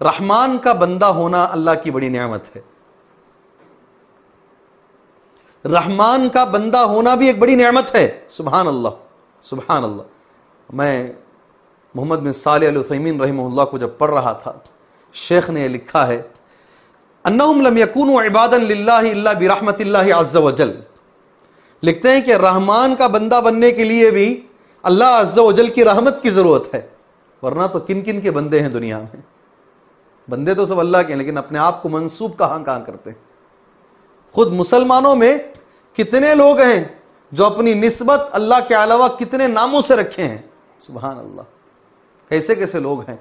رحمان کا بندہ ہونا اللہ کی بڑی نعمت ہے۔ رحمان کا بندہ ہونا بھی ایک بڑی نعمت ہے۔ سبحان اللہ سبحان اللہ۔ میں محمد بن صالح علیہ وسیمین رحمہ اللہ کو جب پڑھ رہا تھا، شیخ نے یہ لکھا ہے، انہم لم یکونوا عبادا للہ الا برحمت اللہ عز و جل لکھتے ہیں کہ رحمان کا بندہ بننے کے لیے بھی اللہ عز و جل کی رحمت کی ضرورت ہے۔ ورنہ تو کن کن کے بندے ہیں دنیا میں؟ بندے تو سب اللہ کے ہیں، لیکن اپنے آپ کو منسوب کہاں کہاں کرتے ہیں؟ خود مسلمانوں میں کتنے لوگ ہیں جو اپنی نسبت اللہ کے علاوہ کتنے ناموں سے رکھے ہیں؟ سبحان اللہ۔ کیسے کیسے لوگ ہیں؟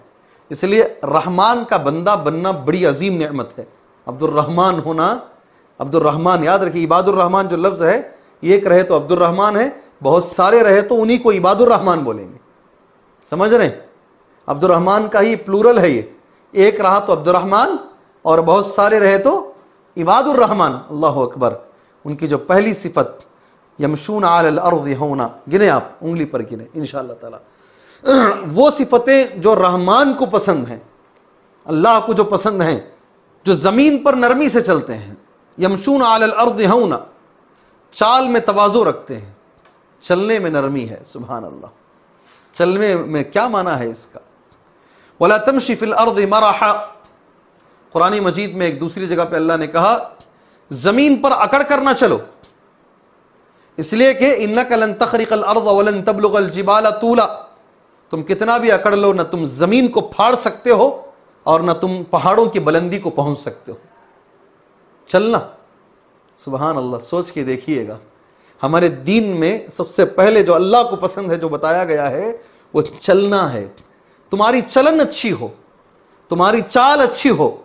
اس لیے رحمان کا بندہ بننا بڑی عظیم نعمت ہے۔ عبد الرحمان ہونا عبد الرحمان یاد رکھیے عباد الرحمان جو لفظ ہے ایک رہے تو عبد الرحمان ہے، بہت سارے رہے تو انہی کو عباد الرحمان بولیں گے۔ سمجھ رہے ہیں؟ عبد الرحمان کا ہی پلورل ہے یہ۔ ایک رہا تو عبد الرحمان اور بہت سارے رہے تو عباد الرحمان اللہ اکبر۔ ان کی جو پہلی صفت، یمشون علی الارض ہونا، گنے آپ، انگلی پر گنے، انشاءاللہ تعالی۔ وہ صفتیں جو رحمان کو پسند ہیں، اللہ کو جو پسند ہیں، جو زمین پر نرمی سے چلتے ہیں۔ یمشون علی الارض ہونا، چال میں توازو رکھتے ہیں۔ چلنے میں نرمی ہے، سبحان اللہ۔ چلنے میں کیا معنی ہے اس کا؟ ولا تمشی فی الارض مرحا۔ قرآن مجید میں ایک دوسری جگہ پہ اللہ نے کہا، زمین پر اکڑ کر نہ چلو۔ اس لیے کہ انک لن تخرق الارض ولن تبلغ الجبال طولا۔ تم کتنا بھی اکڑ لو، نہ تم زمین کو پھاڑ سکتے ہو اور نہ تم پہاڑوں کی بلندی کو پہنچ سکتے ہو۔ چلنا۔ سبحان اللہ، سوچ کے دیکھیے گا۔ ہمارے دین میں سب سے پہلے جو اللہ کو پسند ہے، جو بتایا گیا ہے، وہ چلنا ہے۔ تمہاری چلن اچھی ہو، تمہاری چال اچھی ہو،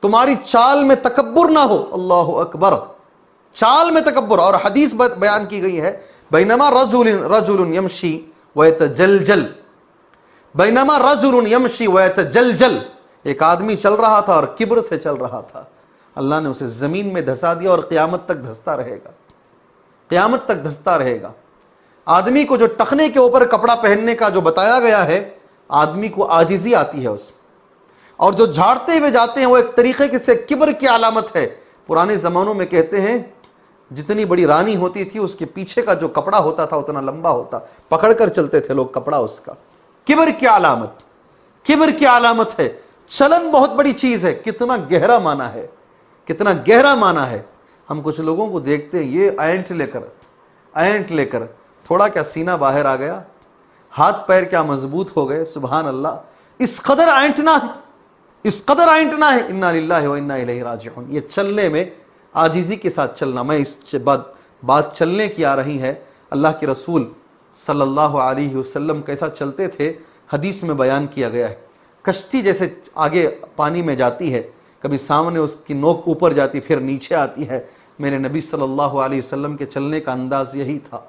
تمہاری چال میں تکبر نہ ہو، اللہ اکبر۔ چال میں تکبر، اور حدیث بیان کی گئی ہے، بینما رجل رجل یمشی ویتجلجل۔ بینما رجل یمشی ویتجلجل۔ ایک آدمی چل رہا تھا اور کبر سے چل رہا تھا۔ اللہ نے اسے زمین میں دھسا دیا اور قیامت تک دھستا رہے گا۔ قیامت تک دھستا رہے گا۔ آدمی کو جو ٹخنے کے اوپر کپڑا پہننے کا جو بتایا گیا ہے آدمی کو آجزی آتی ہے اس اور جو جھاڑتے ہوئے جاتے ہیں، وہ ایک طریقے سے کبر کی علامت ہے۔ پرانے زمانوں میں کہتے ہیں، جتنی بڑی رانی ہوتی تھی، اس کے پیچھے کا جو کپڑا ہوتا تھا، اتنا لمبا ہوتا۔ پکڑ کر چلتے تھے لوگ کپڑا اس کا۔ کبر کی علامت۔ کبر کی علامت ہے۔ چلن بہت بڑی چیز ہے۔ کتنا گہرا مانا ہے۔ کتنا گہرا مانا ہے۔ ہم کچھ لوگوں کو دیکھتے ہیں، یہ اینٹ لے کر، اینٹ لے کر، تھوڑا کیا سینہ باہر آ گیا۔ ہاتھ پیر کیا مضبوط ہو گئے، سبحان اللہ۔ اس قدر اینٹنا ہے، اس قدر اینٹنا ہے، انا للہ و انا الیہ راجعون۔ یہ چلنے میں آجیزی کے ساتھ چلنا، میں اس بات بات چلنے کی آ رہی ہے۔ اللہ کے رسول صلی اللہ علیہ وسلم کیسا چلتے تھے، حدیث میں بیان کیا گیا ہے۔ کشتی جیسے آگے پانی میں جاتی ہے، کبھی سامنے اس کی نوک اوپر جاتی، پھر نیچے آتی ہے۔ میرے نبی صلی اللہ علیہ وسلم کے چلنے کا انداز یہی تھا۔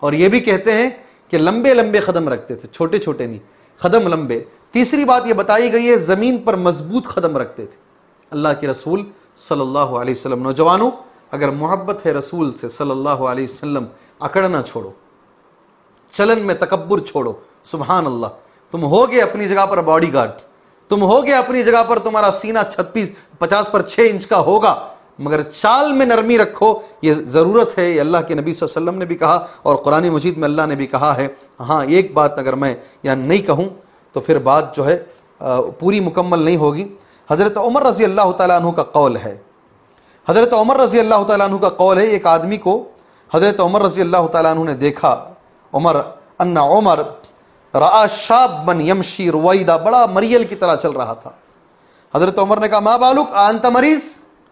اور یہ بھی کہتے ہیں کہ لمبے لمبے قدم رکھتے تھے، چھوٹے چھوٹے نہیں، قدم لمبے۔ تیسری بات یہ بتائی گئی ہے، زمین پر مضبوط قدم رکھتے تھے۔ اللہ کے رسول صلی اللہ علیہ وسلم، نوجوانوں، اگر محبت ہے رسول سے صلی اللہ علیہ وسلم، اکڑنا چھوڑو، چلن میں تکبر چھوڑو، سبحان اللہ۔ تم ہوگے اپنی جگہ پر باڈی گارڈ تم ہو ہوگے اپنی جگہ پر تمہارا سینہ چھتیس، پچاس پر چھ انچ کا ہوگا۔ مگر چال میں نرمی رکھو، یہ ضرورت ہے۔ یہ اللہ کے نبی صلی اللہ علیہ وسلم نے بھی کہا اور قرآن مجید میں اللہ نے بھی کہا ہے۔ ہاں ایک بات اگر میں یہاں نہیں کہوں تو پھر بات جو ہے پوری مکمل نہیں ہوگی۔ حضرت عمر رضی اللہ تعالیٰ عنہ کا قول ہے۔ حضرت عمر رضی اللہ تعالیٰ عنہ کا قول ہے، ایک آدمی کو حضرت عمر رضی اللہ تعالیٰ عنہ نے دیکھا۔ عمر، ان عمر را شاب بن یمشی رویدہ بڑا مریل کی طرح چل رہا تھا۔ حضرت عمر نے کہا ماں بالک؟ آنتا مریض؟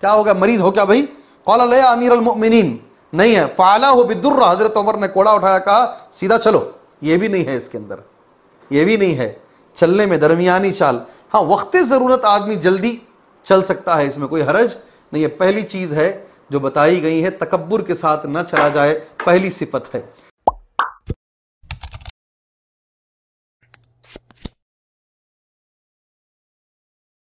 کیا ہو گیا مریض ہو کیا بھائی؟ قال لیا امیر المؤمنین نہیں ہے۔ فعلا ہو بدر حضرت عمر نے کوڑا اٹھایا، کہا، سیدھا چلو۔ یہ بھی نہیں ہے اس کے اندر۔ یہ بھی نہیں ہے۔ چلنے میں درمیانی چال۔ ہاں وقت ضرورت آدمی جلدی چل سکتا ہے، اس میں کوئی حرج نہیں یہ پہلی چیز ہے جو بتائی گئی ہے، تکبر کے ساتھ نہ چلا جائے۔ پہلی صفت ہے۔